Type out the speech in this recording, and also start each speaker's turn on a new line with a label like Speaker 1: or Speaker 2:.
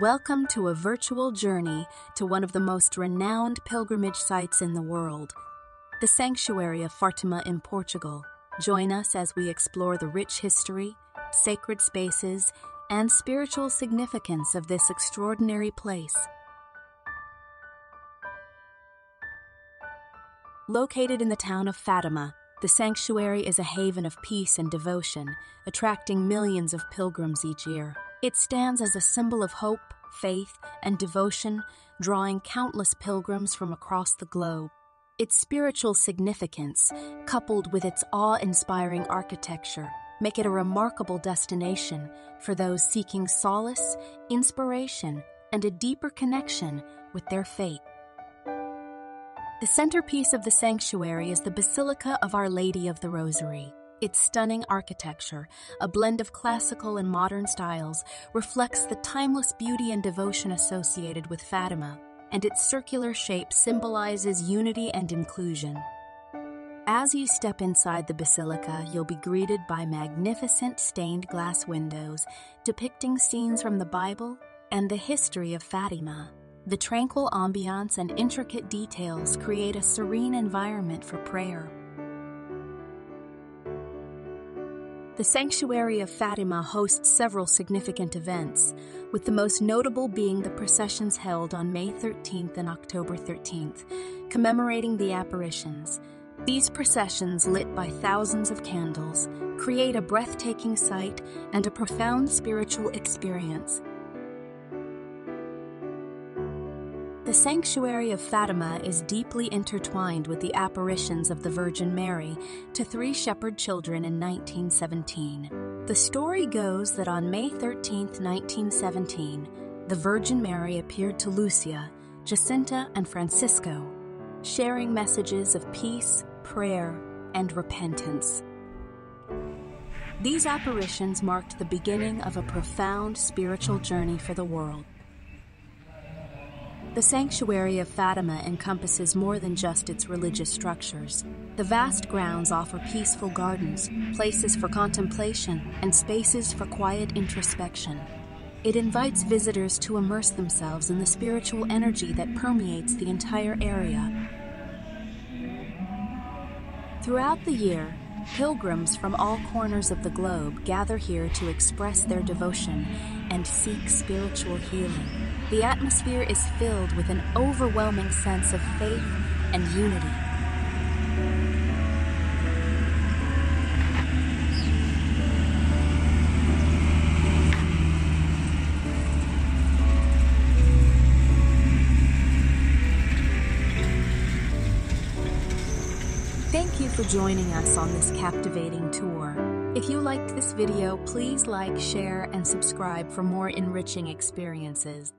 Speaker 1: Welcome to a virtual journey to one of the most renowned pilgrimage sites in the world, the Sanctuary of Fatima in Portugal. Join us as we explore the rich history, sacred spaces, and spiritual significance of this extraordinary place. Located in the town of Fatima, the sanctuary is a haven of peace and devotion, attracting millions of pilgrims each year. It stands as a symbol of hope, faith, and devotion, drawing countless pilgrims from across the globe. Its spiritual significance, coupled with its awe inspiring architecture, make it a remarkable destination for those seeking solace, inspiration, and a deeper connection with their faith. The centerpiece of the sanctuary is the Basilica of Our Lady of the Rosary. Its stunning architecture, a blend of classical and modern styles, reflects the timeless beauty and devotion associated with Fatima, and its circular shape symbolizes unity and inclusion. As you step inside the basilica, you'll be greeted by magnificent stained glass windows depicting scenes from the Bible and the history of Fatima. The tranquil ambiance and intricate details create a serene environment for prayer. The Sanctuary of Fatima hosts several significant events, with the most notable being the processions held on May 13th and October 13th, commemorating the apparitions. These processions, lit by thousands of candles, create a breathtaking sight and a profound spiritual experience. The sanctuary of Fatima is deeply intertwined with the apparitions of the Virgin Mary to three shepherd children in 1917. The story goes that on May 13, 1917, the Virgin Mary appeared to Lucia, Jacinta, and Francisco, sharing messages of peace, prayer, and repentance. These apparitions marked the beginning of a profound spiritual journey for the world. The sanctuary of Fatima encompasses more than just its religious structures. The vast grounds offer peaceful gardens, places for contemplation, and spaces for quiet introspection. It invites visitors to immerse themselves in the spiritual energy that permeates the entire area. Throughout the year, pilgrims from all corners of the globe gather here to express their devotion and seek spiritual healing. The atmosphere is filled with an overwhelming sense of faith and unity. Thank you for joining us on this captivating tour. If you liked this video, please like, share, and subscribe for more enriching experiences.